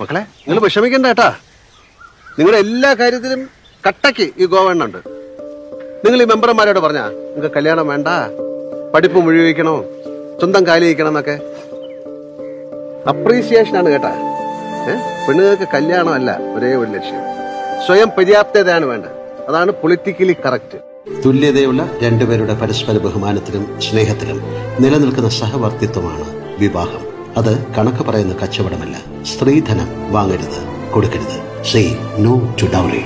മക്കളെ നിങ്ങൾ വിഷമിക്കണ്ട കേട്ടാ. നിങ്ങളുടെ എല്ലാ കാര്യത്തിലും കട്ടയ്ക്ക് ഈ ഗോവണ്ണുണ്ട് നിങ്ങൾ ഈ മെമ്പർമാരോട് പറഞ്ഞാ നിങ്ങൾക്ക് കല്യാണം വേണ്ട പഠിപ്പ് മുഴുവിക്കണോ സ്വന്തം കാലി വയ്ക്കണം എന്നൊക്കെ. അപ്രീസിയേഷൻ ആണ് കേട്ടാ. ഏ? പെണ്ണുങ്ങൾക്ക് കല്യാണമല്ല ഒരേ ഒരു ലക്ഷ്യം. സ്വയം പര്യാപ്തതയാണ് വേണ്ട അതാണ് പൊളിറ്റിക്കലി കറക്റ്റ് തുല്യതയുള്ള രണ്ടുപേരുടെ പരസ്പര ബഹുമാനത്തിലും സ്നേഹത്തിലും നിലനിൽക്കുന്ന സഹവർത്തിത്വമാണ് വിവാഹം. അത് കണക്ക് പറയുന്ന കച്ചവടമല്ല. സ്ത്രീധനം വാങ്ങരുത് കൊടുക്കരുത്. Say no to dowry